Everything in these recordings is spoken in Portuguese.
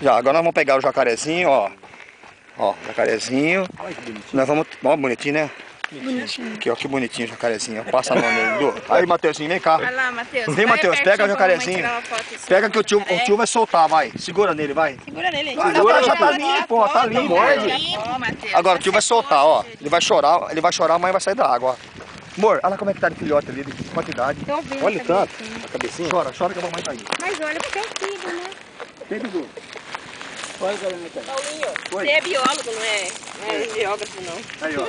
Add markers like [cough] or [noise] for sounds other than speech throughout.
Já, agora nós vamos pegar o jacarezinho, ó. Ó, jacarezinho. Olha que bonitinho. Nós vamos. Ó, bonitinho, né? Bonitinho. Aqui, ó, que bonitinho o jacarezinho. Passa a mão nele. Aí, Mateuzinho, vem cá. Vai lá, Matheus. Vem, Matheus, pega o jacarezinho. assim. Pega que o tio, o tio vai soltar, vai. Segura nele, vai. Segura nele. Vai, agora já tá limpo, ó, tá limpo. Matheus. Agora o tio vai soltar, ó. Ele vai chorar, ele vai chorar, a mãe vai sair da água, ó. Amor, olha como é que tá de filhote ali, de quantidade. Tô vendo Olha tanto. cabecinha. A cabecinha. Chora, chora que a mamãe tá aí. Mas olha, porque é filho, né? Tem Dudu. Olha tá. Paulinho, Oi. você é biólogo, não é? Não é geógrafo, não. Aí, ó.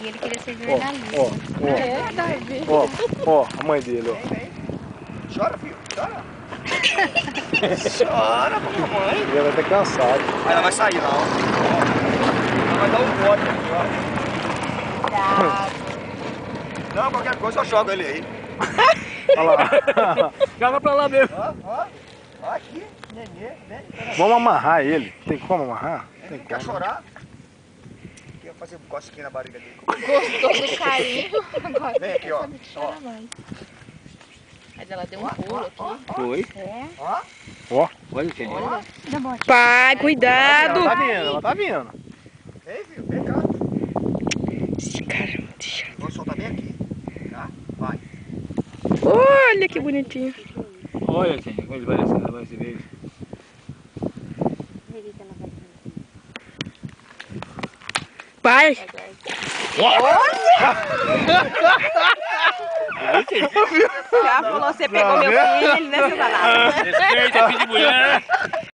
E ele queria ser Ó, jornalista. ó, É, Davi. ó, ó, ó, a mãe dele, ó. Chora, filho, chora. chora, mamãe. Ele vai estar cansado. Ela vai sair lá, ó. Ela vai dar um bote aqui, ó. Não, qualquer coisa eu jogo ele aí. Olha lá. [laughs] Joga pra lá mesmo. Ó, ó. Ó aqui, nenê, vem. Vamos amarrar ele. Tem como amarrar? Tem Quer como. chorar? Quer fazer um cosquinho na barriga dele. Gostou do carinho. [laughs] Agora Vem aqui, ó. que mais. Mas ela deu um pulo aqui. Foi. É. Ó. Ó, olha que Olha. Dá bote. Pai, cuidado! Ela tá vindo, ela tá vindo. Vem, filho, vem cá. Esse cara é muito chato. Vou soltar bem aqui. Tá? Vai. Olha que bonitinho. Olha, gente, como ele vai descer, vai descer dele. Pai! Já falou, você pegou meu filho, né, seu danado? Respeita, filho de mulher.